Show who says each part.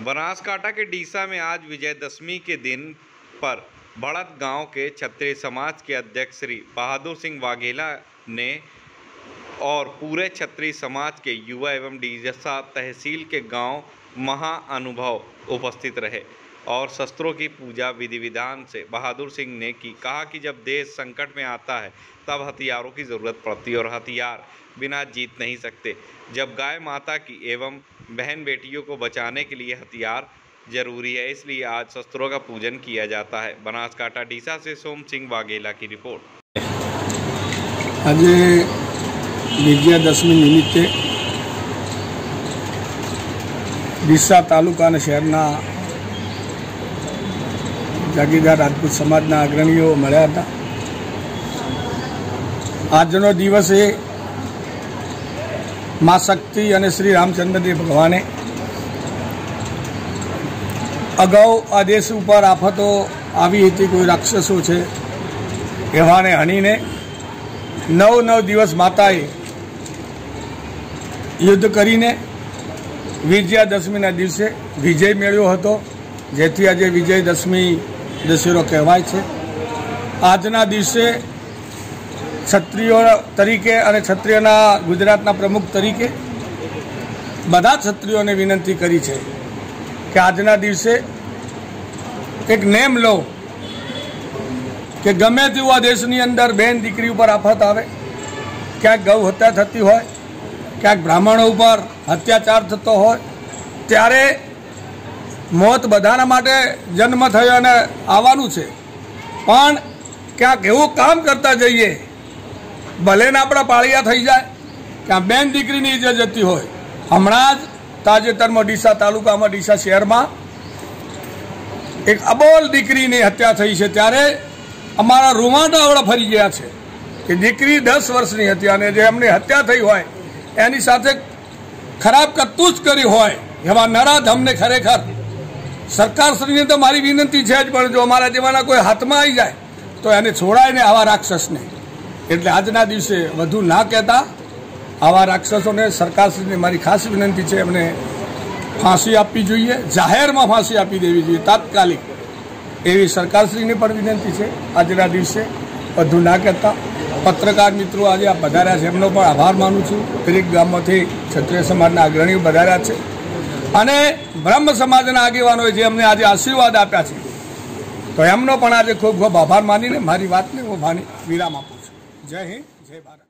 Speaker 1: बनासकांठा के डीसा में आज विजयदशमी के दिन पर बढ़त गाँव के क्षत्रिय समाज के अध्यक्ष श्री बहादुर सिंह वाघेला ने और पूरे क्षत्रिय समाज के युवा एवं डीसा तहसील के गाँव महाअनुभव उपस्थित रहे और शस्त्रों की पूजा विधि विधान से बहादुर सिंह ने की। कहा कि जब देश संकट में आता है, तब हथियारों की ज़रूरत पड़ती है और हथियार बिना जीत नहीं सकते। जब गाय माता की एवं बहन बेटियों को बचाने के लिए हथियार जरूरी है इसलिए आज शस्त्रों का पूजन किया जाता है बनासकांठा डीसा से सोम सिंह वाघेला की रिपोर्ट
Speaker 2: આજે વિજયાદશમી નિમિત્તે ડીસા તાલુકા અને શહેરના જાગીરદાર રાજપૂત સમાજના અગ્રણીઓ મળ્યા હતા આજનો દિવસ એ મા શક્તિ અને શ્રી રામચંદ્રદેવ ભગવાને અગાઉ આ દેશ ઉપર આફતો આવી હતી, કોઈ રાક્ષસો છે, એવાને હણીને નવ નવ દિવસ માતાએ યુદ્ધ કરીને વિજયાદશમીના દિવસે વિજય મેળવ્યો હતો, જેથી આજે વિજયદશમી દશેરો કહેવાય છે. આજના દિવસે ક્ષત્રિયો તરીકે અને ક્ષત્રિયના ગુજરાતના પ્રમુખ તરીકે બધા ક્ષત્રિયોને વિનંતી કરી છે કે આજના દિવસે એક નેમ લો કે ગમે તેવું આ દેશની અંદર બેન દીકરી ઉપર આફત આવે, ક્યાંક ગૌ હત્યા થતી હોય, ક્યાંક બ્રાહ્મણો ઉપર અત્યાચાર થતો હોય, ત્યારે મોત બધાના માટે જન્મ થયો અને આવવાનું છે. પણ ક્યાંક એવું કામ કરતા જઈએ ભલે ને આપણા પાળિયા થઈ જાય ક્યાં બેન દીકરીની ઈજા જતી હોય. હમણાં જ તાજેતરમાં ડીસા તાલુકામાં, ડીસા શહેરમાં એક અબોલ દીકરીની હત્યા થઈ છે. ત્યારે અમારા રૂવાટા આવડા ફરી ગયા છે કે દીકરી દસ વર્ષની હતી અને જે એમની હત્યા થઈ હોય, એની સાથે ખરાબ કતું જ કરી હોય, એવા નરાધમને ખરેખર. સરકારશ્રીને તો મારી વિનંતી છે જ, પણ જો અમારા જેવાના કોઈ હાથમાં આવી જાય, તો એને છોડાય ને આવા રાક્ષસને. એટલે આજના દિવસે વધુ ના કહેતા આવા રાક્ષસોને સરકારશ્રીને મારી ખાસ વિનંતી છે એમને ફાંસી આપવી જોઈએ જાહેરમાં ફાંસી આપી દેવી જોઈએ તાત્કાલિક એવી સરકારશ્રીને પણ વિનંતી છે આજના દિવસે વધુ ના કહેતા પત્રકાર મિત્રો આજે આ પધાર્યા છે એમનો પણ આભાર માનું છું દરેક ગામમાંથી ક્ષત્રિય સમાજના અગ્રણીઓ પધાર્યા છે અને બ્રહ્મ સમાજના આગેવાનોએ જે અમને આજે આશીર્વાદ આપ્યા છે તો એમનો પણ આજે ખૂબ ખૂબ આભાર માનીને મારી વાતને હું ભાની વિરામ આપું जय हिंद जय भारत।